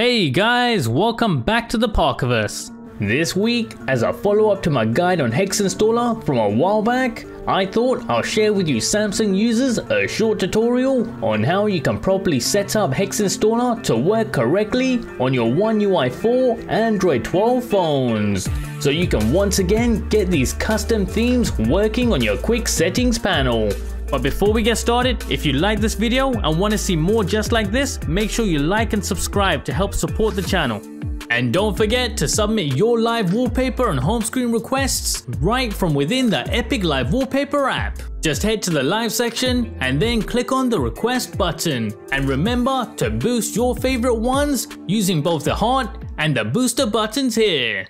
Hey guys, welcome back to the Parkerverse. This week, as a follow-up to my guide on Hex Installer from a while back, I thought I'll share with you Samsung users a short tutorial on how you can properly set up Hex Installer to work correctly on your One UI 4 Android 12 phones. So you can once again get these custom themes working on your quick settings panel. But before we get started, if you like this video and want to see more just like this, make sure you like and subscribe to help support the channel. And don't forget to submit your live wallpaper and home screen requests right from within the Epic Live Wallpaper app. Just head to the live section and then click on the request button. And remember to boost your favorite ones using both the heart and the booster buttons here.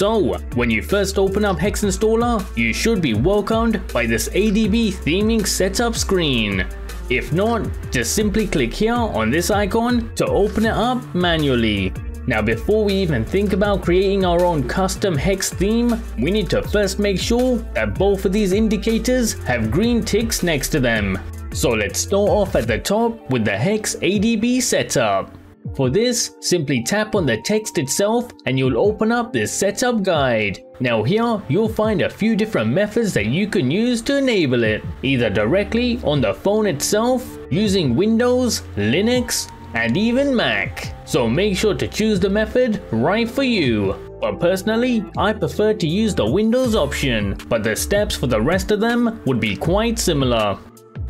So, when you first open up Hex Installer, you should be welcomed by this ADB theming setup screen. If not, just simply click here on this icon to open it up manually. Now before we even think about creating our own custom hex theme, we need to first make sure that both of these indicators have green ticks next to them. So let's start off at the top with the hex ADB setup. For this, simply tap on the text itself and you'll open up this setup guide. Now here, you'll find a few different methods that you can use to enable it, either directly on the phone itself, using Windows, Linux, and even Mac. So make sure to choose the method right for you. But personally, I prefer to use the Windows option, but the steps for the rest of them would be quite similar.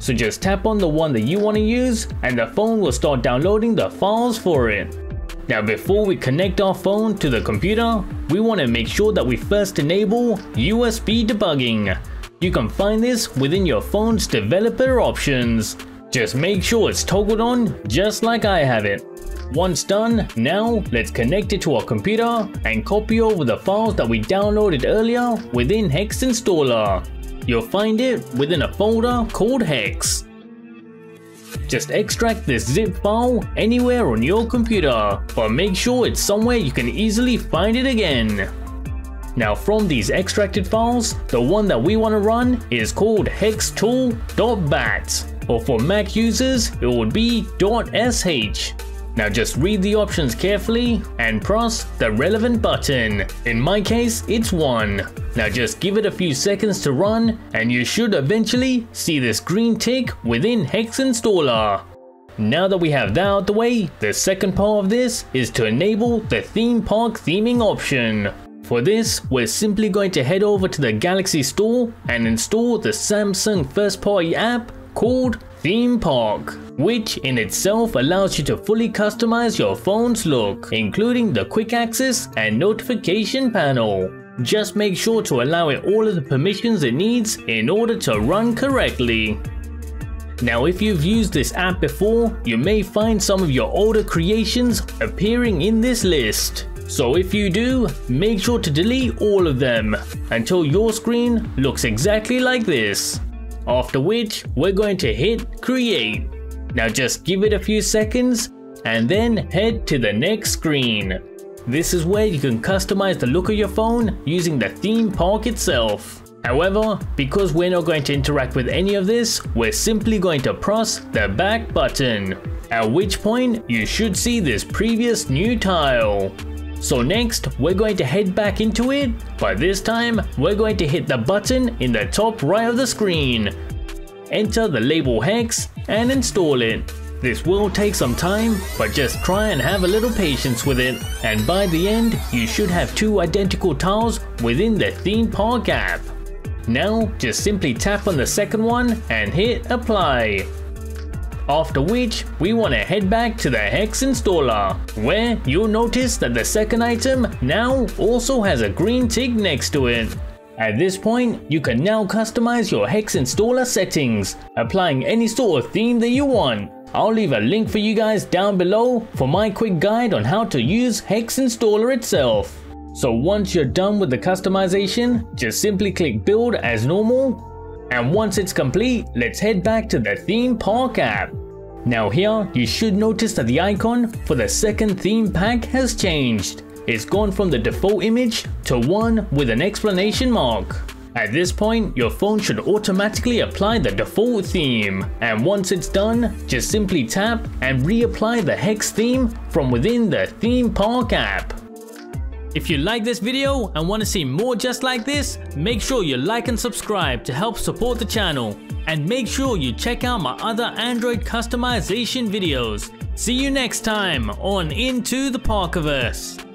So just tap on the one that you want to use and the phone will start downloading the files for it. Now before we connect our phone to the computer, we want to make sure that we first enable USB debugging. You can find this within your phone's developer options. Just make sure it's toggled on just like I have it. Once done, now let's connect it to our computer and copy over the files that we downloaded earlier within Hex Installer. You'll find it within a folder called Hex. Just extract this zip file anywhere on your computer, but make sure it's somewhere you can easily find it again. Now from these extracted files, the one that we want to run is called hextool.bat, or for Mac users it would be .sh. Now just read the options carefully and press the relevant button. In my case, it's 1. Now just give it a few seconds to run and you should eventually see this green tick within Hex Installer. Now that we have that out the way, the second part of this is to enable the theme park theming option. For this, we're simply going to head over to the Galaxy Store and install the Samsung first party app called Theme Park, which in itself allows you to fully customize your phone's look, including the quick access and notification panel. Just make sure to allow it all of the permissions it needs in order to run correctly. Now if you've used this app before, you may find some of your older creations appearing in this list. So if you do, make sure to delete all of them until your screen looks exactly like this after which we're going to hit create. Now just give it a few seconds and then head to the next screen. This is where you can customize the look of your phone using the theme park itself. However, because we're not going to interact with any of this, we're simply going to press the back button, at which point you should see this previous new tile. So next, we're going to head back into it, but this time, we're going to hit the button in the top right of the screen. Enter the label hex and install it. This will take some time, but just try and have a little patience with it. And by the end, you should have two identical tiles within the theme park app. Now, just simply tap on the second one and hit apply. After which, we want to head back to the Hex installer, where you'll notice that the second item now also has a green tick next to it. At this point, you can now customize your Hex installer settings, applying any sort of theme that you want. I'll leave a link for you guys down below for my quick guide on how to use Hex installer itself. So once you're done with the customization, just simply click build as normal. And once it's complete, let's head back to the theme park app. Now here, you should notice that the icon for the second theme pack has changed. It's gone from the default image to one with an explanation mark. At this point, your phone should automatically apply the default theme, and once it's done, just simply tap and reapply the Hex theme from within the Theme Park app. If you like this video and want to see more just like this, make sure you like and subscribe to help support the channel. And make sure you check out my other Android customization videos. See you next time on Into the Parkerverse.